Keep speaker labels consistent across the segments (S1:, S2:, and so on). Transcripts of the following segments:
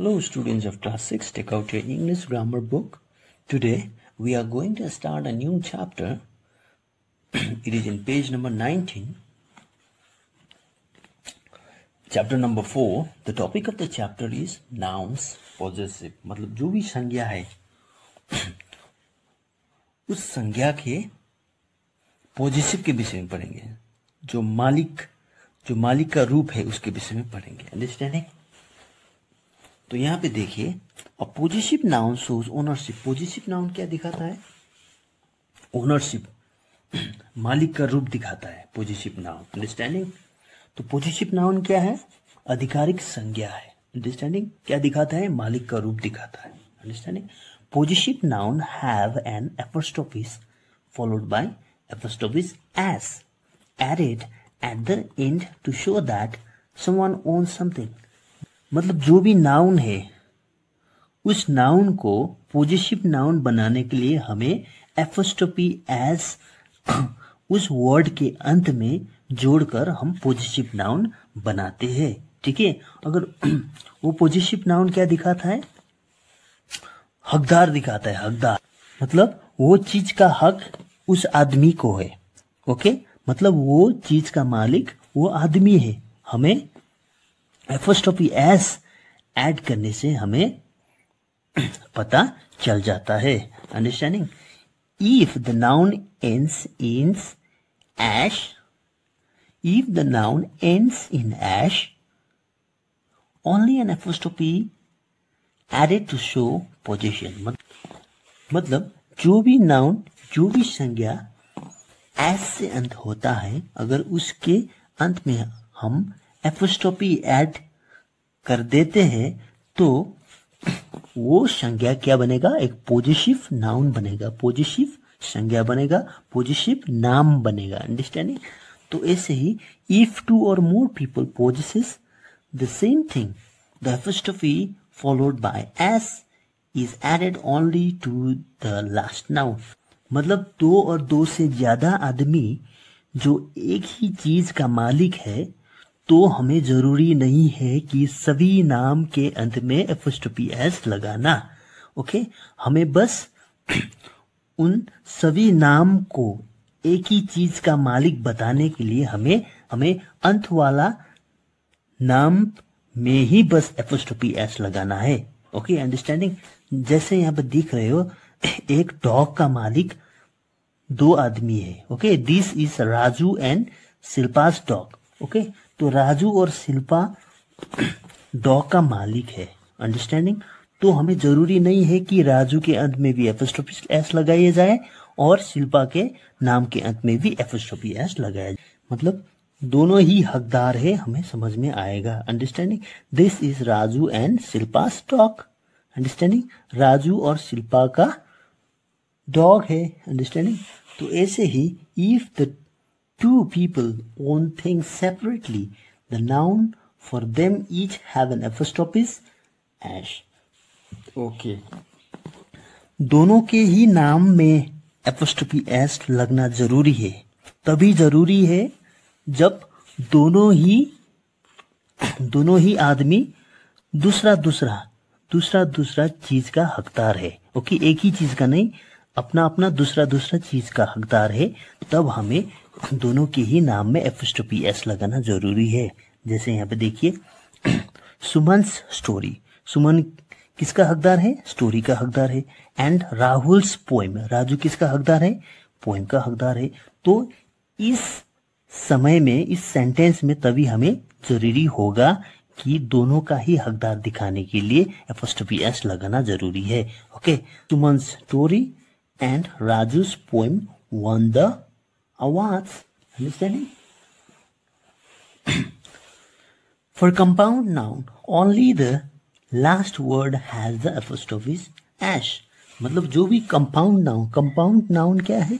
S1: Hello students of class 6, take out your English grammar book. Today we are going to start a new chapter. it is in page number 19. Chapter number 4. The topic of the chapter is nouns possessive. मतलब जो भी संज्ञा है उस संज्ञा के positive के विषय में पढ़ेंगे जो मालिक जो मालिक का रूप है उसके विषय में पढ़ेंगे अंडरस्टैंडिंग तो यहाँ पे देखिए positive noun shows ownership positive noun क्या दिखाता है? ओनरशिप मालिक का रूप दिखाता है पोजिटिव नाउन अंडरस्टैंडिंग तो पोजिटिव नाउन क्या है? आधिकारिक संज्ञा है. अंडरस्टैंडिंग क्या दिखाता है? मालिक का रूप दिखाता है. Understanding positive noun have an apostrophes followed by apostrophe as added at the end to show that someone owns something. मतलब जो भी नाउन है, उस नाउन को पोजिटिव नाउन बनाने के लिए हमें एफोस्टोपी एज उस वर्ड के अंत में जोड़कर हम पॉजिटिव नाउन बनाते हैं। ठीक है? अगर वो पॉजिटिव नाउन क्या दिखाता है? हकदार दिखाता है, हकदार। मतलब वो चीज़ का हक उस आदमी को है। ओके? मतलब वो चीज़ का मालिक वो आदमी है। हमें एफोस्टोपी एस ऐड करने से हमें पता चल जाता है। Understanding if the noun ends in S if the noun ends in S only an apostrophe added to show position मतलब जो भी नाउन जो भी संज्ञा एस से अंत होता है, अगर उसके अंत में हम एफोस्टोपी ऐड कर देते हैं तो वो संज्ञा क्या बनेगा? एक पॉजिटिव नाउन बनेगा। पॉजिटिव संज्ञा बनेगा पॉजिटिव नाम बनेगा। अंडरस्टैंडिंग तो ऐसे ही इफ़ टू और more people possesses the same thing the apostrophe followed by S is added only to the last noun मतलब दो और दो से ज़्यादा आदमी जो एक ही चीज़ का मालिक है तो हमें ज़रूरी नहीं है कि सभी नाम के अंत में एफोस्टोपी एस लगाना, ओके? हमें बस उन सभी नाम को एक ही चीज़ का मालिक बताने के लिए हमें हमें अंत वाला नाम में ही बस एफोस्टोपी एस लगाना है, ओके? अंडरस्टैंडिंग जैसे यहाँ पर दिख रहे हो, एक डॉग का मालिक दो आदमी है, okay? This is Raju and Shilpa's dog okay? तो राजू और शिल्पा डॉग का मालिक है अंडरस्टैंडिंग तो हमें ज़रूरी नहीं है कि राजू के अंत में भी एफोस्टोपी एस लगाया जाए और शिल्पा के नाम के अंत में भी एफोस्टोपी एस लगाया जाए। मतलब दोनों ही हकदार है, हमें समझ में आएगा। Understanding this is Raju and Shilpa stock understanding Raju और शिल्पा का डॉग है अंडरस्टैंडिंग तो ऐसे ही if the two people own things separately the noun for them each have an apostrophes S okay दोनों के ही नाम में एपोस्टोपी एस लगना ज़रूरी है। तभी ज़रूरी है जब दोनों ही दोनों ही आदमी दूसरा दूसरा दूसरा दूसरा चीज़ का हकदार है। ओके, एक ही चीज़ का नहीं, अपना अपना दूसरा दूसरा चीज़ का हकदार है। तब हमें दोनों के ही नाम में एफोस्टोपी एस लगाना ज़रूरी है। जैसे यहाँ पे देखिए सुमन स्टोरी। सुमन किसका हकदार है? स्टोरी का हकदार है। And Rahul's poem. राजू किसका हकदार है? पोएम का हकदार है। तो इस समय में, इस सेंटेंस में तभी हमें ज़रूरी होगा कि दोनों का ही हकदार दिखाने के लिए एपोस्टोफी एस लगाना ज़रूरी है। Okay Suman story and Raju's poem won the awards understanding for compound noun, only the last word has the apostrophe ash. मतलब जो भी कंपाउंड नाउन कंपाउंड नाउन क्या है?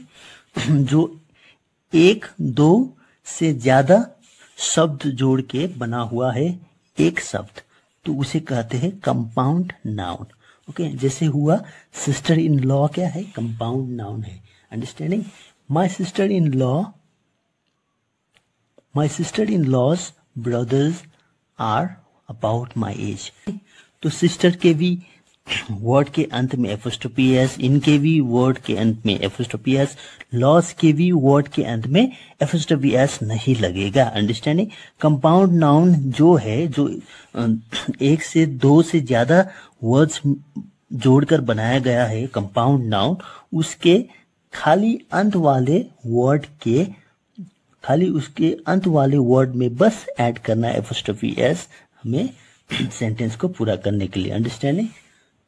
S1: जो एक, दो से ज़्यादा शब्द जोड़ के बना हुआ है, एक शब्द तो उसे कहते हैं कंपाउंड नाउन ओके जैसे हुआ सिस्टर इन लॉ क्या है? कंपाउंड नाउन है. Understanding my sister in law my sister in law's brothers are about my age तो सिस्टर के भी वर्ड के अंत में एफोस्टोपी एस इनके भी वर्ड के अंत में एफोस्टोपी एस लॉस के भी वर्ड के अंत में एफोस्टोपी एस नहीं लगेगा अंडरस्टैंडिंग कंपाउंड नाउन जो है, जो एक से दो से ज़्यादा वर्ड्स जोड़कर बनाया गया है कंपाउंड नाउन उसके खाली अंत वाले वर्ड के, खाली उसके अंत वाले वर्ड में बस ऐड करना है एफोस्टोफी एस हमें सेंटेंस को पूरा करने के लिए अंडरस्टैंडिंग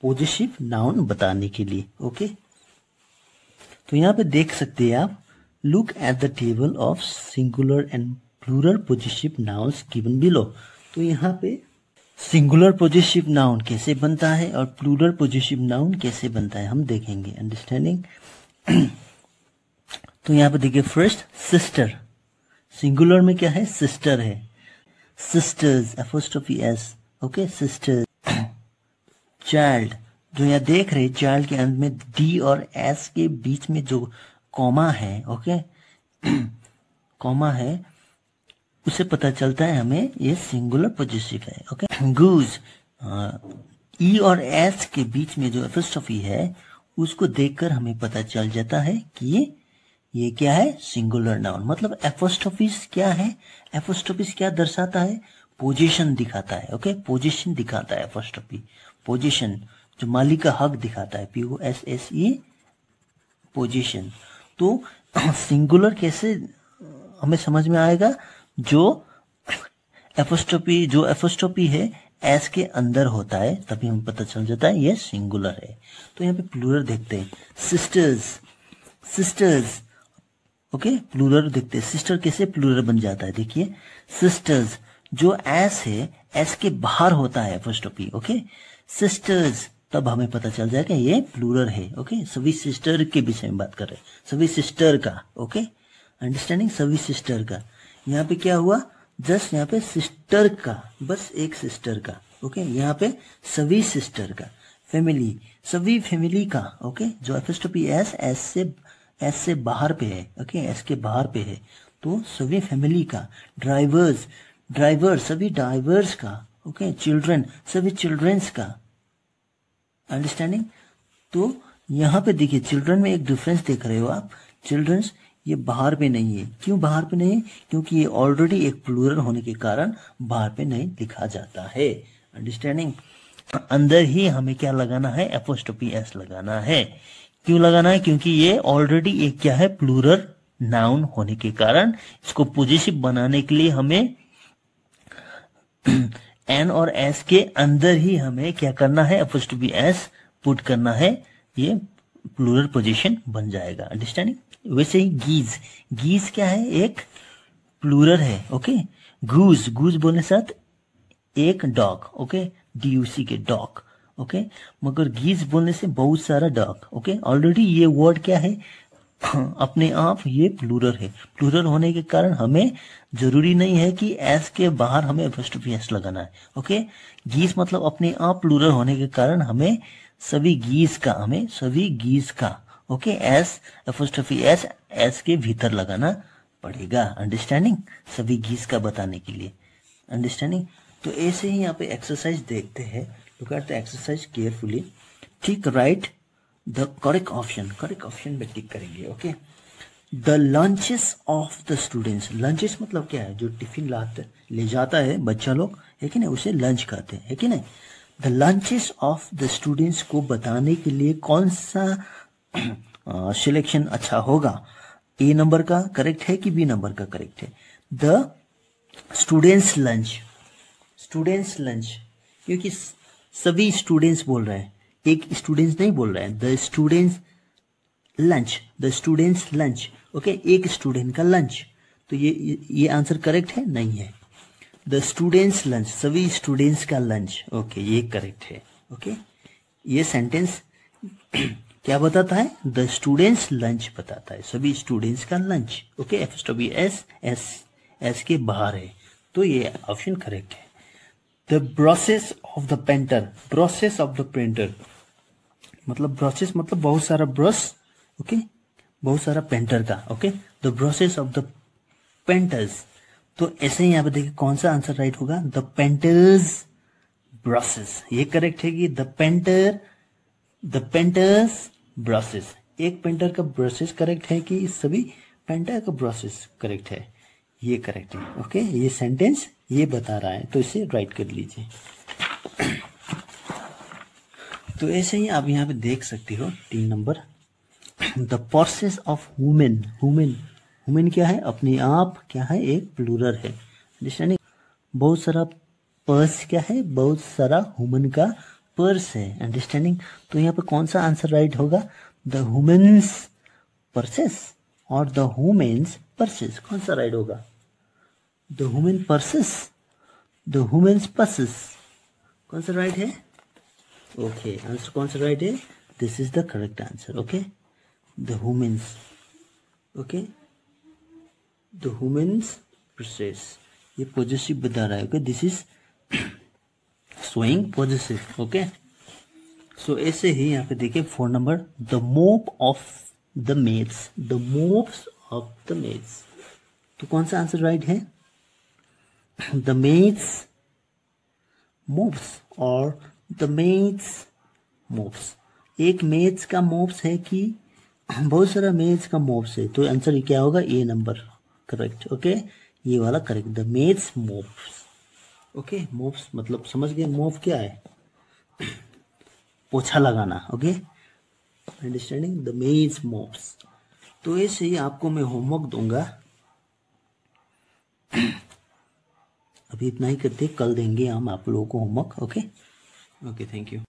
S1: पोजिटिव नाउन बताने के लिए ओके तो यहाँ पे देख सकते हैं आप look at the table of singular and plural positive nouns given below तो यहाँ पे सिंगुलर पोजिटिव नाउन कैसे बनता है और प्लूरल पोजिटिव नाउन कैसे बनता है, हम देखेंगे अंडरस्टैंडिंग तो यहाँ पे देखिए फ़र्स्ट सिस्टर सिंगुलर में क्या है? सिस्टर है. Sisters apostrophe S okay sisters child जो यहाँ देख रहे चाइल्ड के अंत में डी और एस के बीच में जो कॉमा है ओके कॉमा है, उसे पता चलता है हमें ये सिंगुलर पॉजिटिव है ओके गूज ई और एस के बीच में जो एफिस्टोफी है उसको देखकर हमें पता चल जाता है कि ये ये क्या है? सिंगुलर नाउन मतलब एफोस्टोफिस क्या है? एफोस्टोफिस क्या दर्शाता है? पोजीशन दिखाता है ओके पोजीशन दिखाता है एफोस्टोफी पोजीशन जो मालिक का हक दिखाता है P O S S E position तो सिंगुलर कैसे हमें समझ में आएगा? जो एफोस्टोपी जो एफोस्टोपी है एस के अंदर होता है, तभी हमें पता चल जाता है ये सिंगुलर है। तो यहाँ पे प्लूरल देखते हैं। सिस्टर्स सिस्टर्स ओके प्लूरल देखते हैं। सिस्टर कैसे प्लूरल बन जाता है? देखिए सिस्टर्स जो एस है एस के बाहर होता है एफोस्टोपी ओके सिस्टर्स तब हमें पता चल जाएगा ये प्लूरल है ओके सभी सिस्टर के विषय में बात कर रहे हैं। सभी सिस्टर का ओके अंडरस्टैंडिंग सभी सिस्टर का। यहाँ पे क्या हुआ? जस्ट यहाँ पे सिस्टर का, बस एक सिस्टर का ओके यहाँ पे सभी सिस्टर का फैमिली सभी फैमिली का ओके जो एस एस से एस से बाहर पे है ओके एस के बाहर पे है। तो सभी फैमिली का ड्राइवर्स ड्राइवर सभी ड्राइवर्स का ओके चिल्ड्रन सभी चिल्ड्रंस का। अंडरस्टैंडिंग तो यहाँ पे देखिए चिल्ड्रन में एक डिफरेंस देख रहे हो आप। चिल्ड्रंस ये बाहर पे नहीं है। क्यों बाहर पे नहीं? है क्योंकि ये ऑलरेडी एक प्लूरल होने के कारण बाहर पे नहीं लिखा जाता है। अंडरस्टैंडिंग अंदर ही हमें क्या लगाना है? एपोस्टोपी एस लगाना है। क्यों लगाना है? क्योंकि ये ऑलरेडी एक क्या है? प्लूरल नाउन होने के कारण इसको पॉजिटिव बनाने के लिए हमें एन और एस के अंदर ही हमें क्या करना है? एपोस्टोपी एस पुट करना है। ये प्लूरल पोजीशन बन जाएगा। अंडरस्टैंडिंग वैसे ही गीज गीज क्या है? एक प्लूरल है ओके गूज गूज बोलने साथ एक डॉग ओके डीयूसी के डॉग ओके मगर गीज बोलने से बहुत सारा डॉग ओके ऑलरेडी ये वर्ड क्या है? अपने आप ये प्लूरल है। प्लूरल होने के कारण हमें ज़रूरी नहीं है कि एस के बाहर हमें एपोस्ट्रोफी एस लगाना है ओके गीस मतलब अपने आप प्लूरल होने के कारण हमें सभी गीस का, हमें सभी गीस का okay S apostrophe S S के भीतर लगाना पड़ेगा। अंडरस्टैंडिंग सभी गीस का बताने के लिए। अंडरस्टैंडिंग तो ऐसे ही यहाँ पे एक्सरसाइज देखते हैं। एट द एक्सरसाइज केयरफुली ठीक right the correct option correct option में टिक करेंगे okay the lunches of the students lunches मतलब क्या है? जो टिफ़िन लाते ले जाता है बच्चा लोग, है कि नहीं? उसे लंच कहते हैं, है कि नहीं? The lunches of the students को बताने के लिए कौन सा सिलेक्शन अच्छा होगा? ए नंबर का करेक्ट है कि बी नंबर का करेक्ट है? The students lunch students lunch क्योंकि सभी स्टूडेंट्स बोल रहे हैं। एक स्टूडेंट्स नहीं बोल रहे हैं। The students lunch the students lunch okay एक स्टूडेंट का लंच तो ये ये आंसर करेक्ट है? नहीं है। द स्टूडेंट्स लंच सभी स्टूडेंट्स का लंच ओके ये करेक्ट है ओके ये सेंटेंस क्या बताता है? द स्टूडेंट्स लंच बताता है। सभी स्टूडेंट्स का lunch okay F B S S S के बाहर है। तो ये ऑप्शन करेक्ट है। The process of the painter process of the printer मतलब ब्रशेस मतलब बहुत सारा ब्रश ओके बहुत सारा पेंटर का okay the brushes of the painters तो ऐसे ही यहाँ पे देखिए कौन सा आंसर राइट होगा? द पेंटर्स ब्रशेस ये करेक्ट है कि the painter the painters brushes एक पेंटर का ब्रशेस करेक्ट है कि सभी पेंटर का ब्रशेस करेक्ट है? ये करेक्ट है ओके ये सेंटेंस ये बता रहा है तो इसे राइट कर लीजिए। तो ऐसे ही आप यहाँ पे देख सकते हो तीन number. The process of women women women क्या है? अपने आप क्या है? एक प्लूरल है। अंडरस्टैंडिंग बहुत सारा पर्स क्या है? बहुत सारा वुमेन का पर्स है। अंडरस्टैंडिंग तो यहाँ पे कौन सा आंसर राइट होगा? द वुमेन्स पर्सेस और द वुमेन्स पर्सेस कौन सा राइट होगा? The women purses the women's purses कौन सा राइट है? ओके आंसर कौन सा राइट है this is the correct answer okay the women's okay the women's process ये पॉजिटिव बता रहा है okay this is showing positive okay so ऐसे ही यहाँ पे देखिए four number the mop of the maids the mops of the maids तो कौन सा आंसर राइट है? द मेड्स मोप्स और द मेज मोप्स एक मेज का मोप्स है कि बहुत सारा मेज का मोप्स है। तो आंसर क्या होगा? ए नंबर करेक्ट ओके ये वाला करेक्ट द मेज मोप्स ओके मोप्स मतलब समझ गए? मोप क्या है? पोछा लगाना. ओके अंडरस्टैंडिंग द मेज मोप्स तो ऐसे ही आपको मैं होमवर्क दूँगा। अभी इतना ही करते, कल देंगे हम आप लोगों को homework okay Okay, thank you.